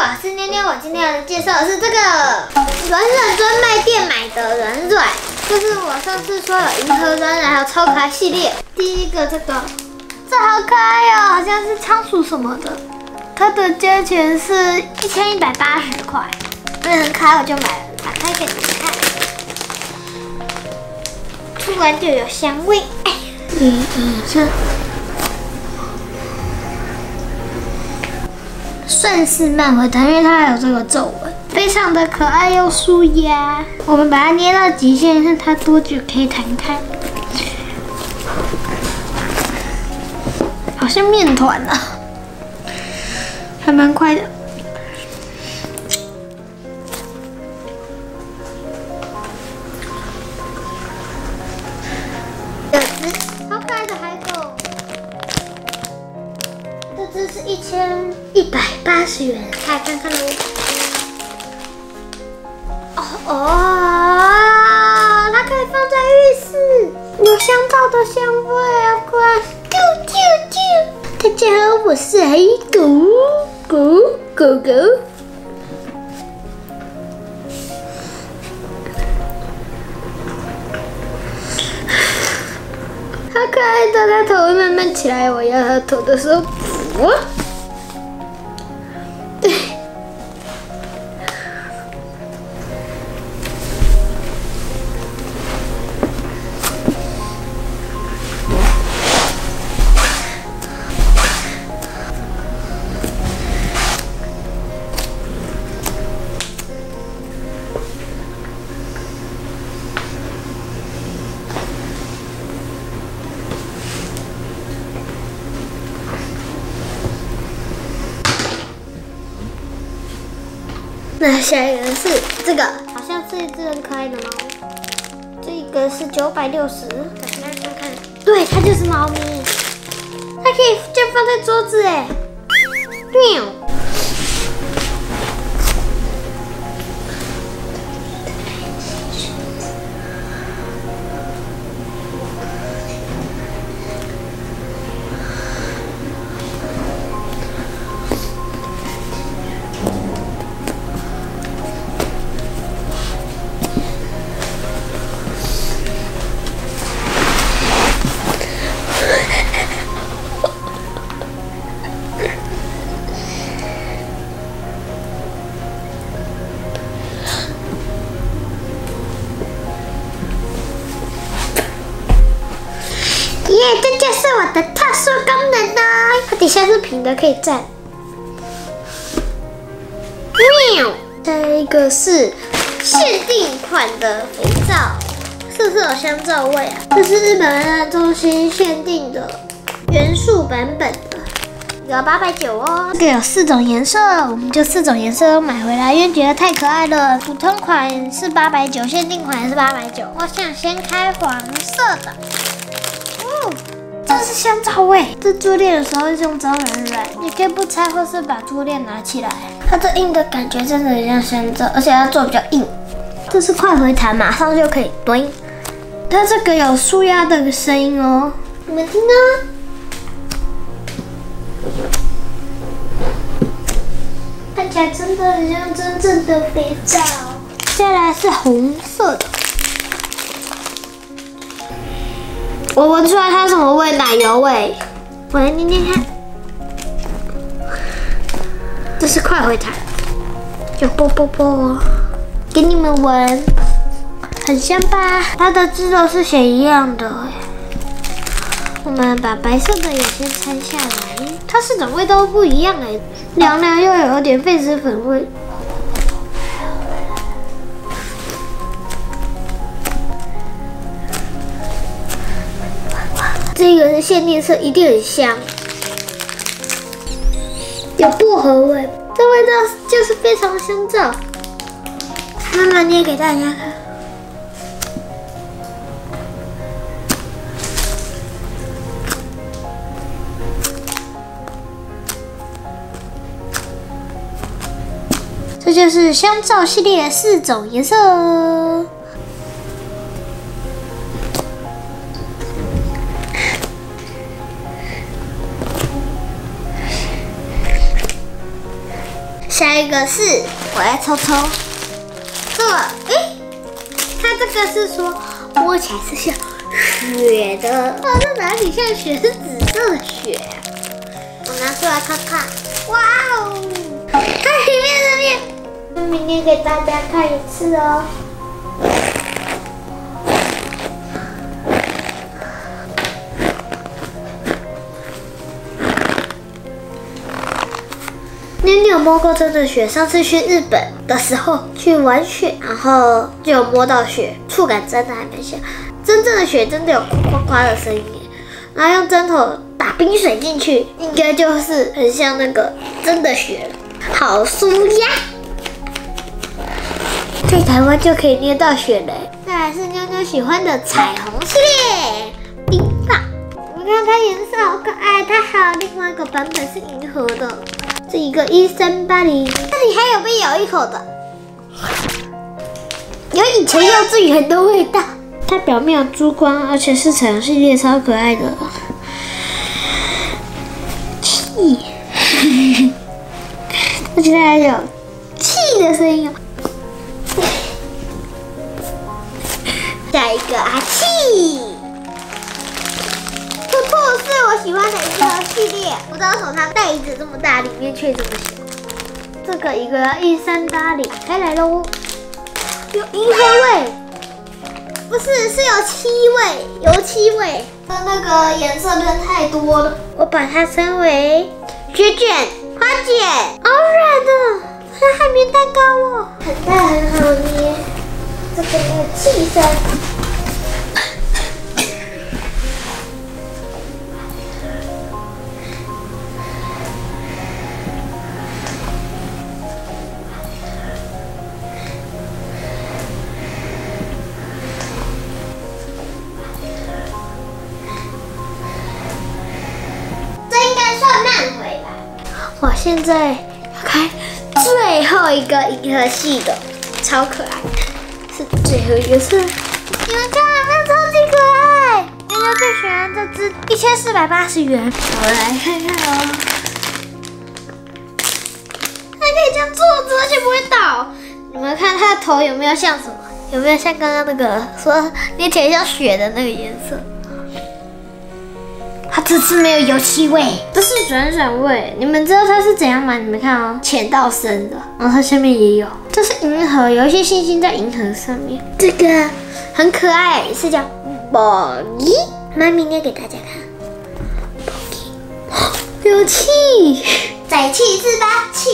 我是妞妞，我今天要介绍的是这个软软专卖店买的软软，就是我上次说有银河软软还有超可爱系列。第一个这个，这好可爱哦，好像是仓鼠什么的，它的价钱是一千一百八十块，真的很可爱，我就买了，打开给你们看，出来就有香味，哎，嗯嗯是。算是慢回弹，因为它有这个皱纹，非常的可爱又舒压。我们把它捏到极限，看它多久可以弹开。好像面团啊，还蛮快的。一百八十元，来看看喽。哦哦，它可以放在浴室，有香皂的香味啊！快，啾啾啾！大家好，我是黑狗狗狗狗。好可爱的，它头会慢慢起来，我要它头的时候。我。那下一个是这个，好像是一只很可爱的猫。这个是九百六十，来看看，对，它就是猫咪，它可以就放在桌子哎，喵。耶，这就是我的特殊功能呢！它底下是平的，可以站。喵，这一个是限定款的肥皂，是不是有香皂味啊？这是日本的中心限定的元素版本的，要八百九哦。这个有四种颜色，我们就四种颜色都买回来，因为觉得太可爱了。普通款是八百九，限定款也是八百九。我想先开黄色的。这是香皂味，这珠链的时候用招软软，你可以不拆，或是把珠链拿起来。它这硬的感觉真的很像香皂，而且它做比较硬。这是快回弹，马上就可以蹲。它这个有舒压的声音哦，你们听啊。看起来真的很像真正的肥皂。接下来是红色的。我闻出来它什么味？奶油味。我来捏捏看，这是快回弹，就啵啵啵，给你们闻，很香吧？它的字都是写一样的。我们把白色的也先拆下来，它四种味都不一样哎，凉凉又有点痱子粉味。这个是限定色，一定很香，有薄荷味，这味道就是非常香皂。慢慢捏给大家看，这就是香皂系列四种颜色哦。下一个是我来抽抽，这个，诶，它这个是说摸起来是像雪的，它，这哪里像雪？是紫色的雪。我拿出来看看，哇哦，它里面的面，那明天给大家看一次哦。摸过真的雪？上次去日本的时候去玩雪，然后就摸到雪，触感真的还蛮像真正的雪，真的有呱呱呱的声音。然后用针头打冰水进去，应该就是很像那个真的雪，好舒压。在台湾就可以捏到雪嘞。再来是妞妞喜欢的彩虹系列，冰棒。你看它颜色好可爱，它还有另外一个版本是银河的。这一个一三八零，这里还有被咬一口的，有以前幼稚园的味道。它表面有珠光，而且是彩虹系列，超可爱的。气，而且还有气的声音一个系列，不知道为什么它袋子这么大，里面却这么小。这个一个一三八零，开来喽，有银河味，不是是有气味，油漆味。它那个颜色喷太多了，我把它称为雪卷花卷，好软的，像海绵蛋糕哦，很大很好捏。这个有气声。慢回吧我现在开最后一个银河系的，超可爱，是最后一个是，你们看有没有超级可爱？妞妞最喜欢这只，一千四百八十元，我来看看哦。它可以这样坐着，而且不会倒。你们看它的头有没有像什么？有没有像刚刚那个说捏起来像雪的那个颜色？它这次没有油漆味，这是转转味。你们知道它是怎样吗？你们看哦，浅到深的，然后它下面也有。这是银河，有一些星星在银河上面。这个很可爱，是叫 Boggy。妈咪捏给大家看，Boggy，有气，再气一次吧，气，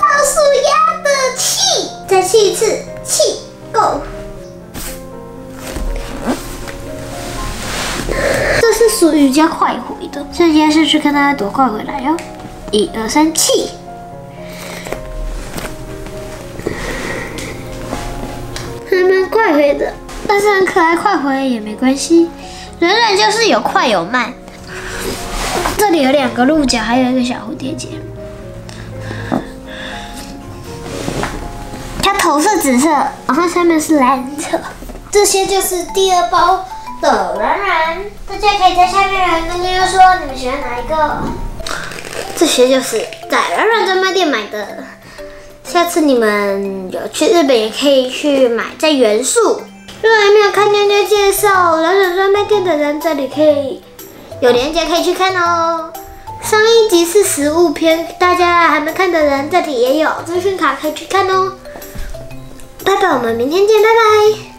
好舒压的气，再气一次，气，Go。这是属于加快回的，现在是去看它多快回来哟！一二三，气，还蛮快回的，但是很可爱，快回也没关系。人人就是有快有慢。这里有两个鹿角，还有一个小蝴蝶结。它头是紫色，然后下面是蓝色。这些就是第二包。的软软，大家可以在下面跟妞妞说你们喜欢哪一个。这些就是在软软专卖店买的，下次你们有去日本也可以去买，在元素。如果还没有看妞妞介绍软软专卖店的人，这里可以有链接可以去看哦。上一集是食物篇，大家还没看的人，这里也有资讯卡可以去看哦。拜拜，我们明天见，拜拜。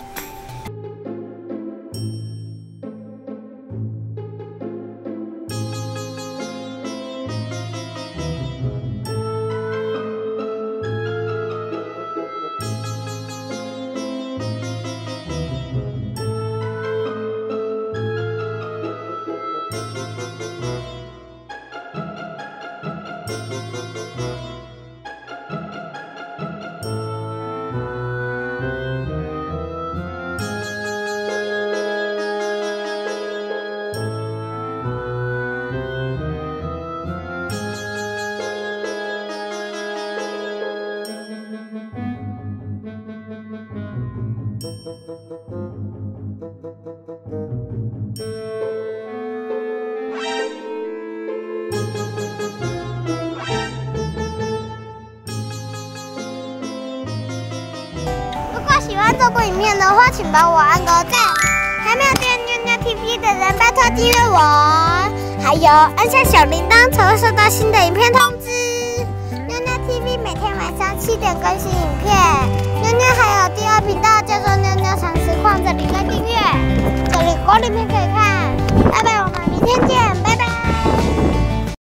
喜欢这部影片的话，请帮我按个赞。还没有订阅妞妞 TV 的人，拜托订阅我。还有按下小铃铛，才会收到新的影片通知。妞妞 TV 每天晚上七点更新影片。妞妞还有第二频道叫做妞妞常实况，这里可以订阅，这里锅里面可以看。拜拜，我们明天见。拜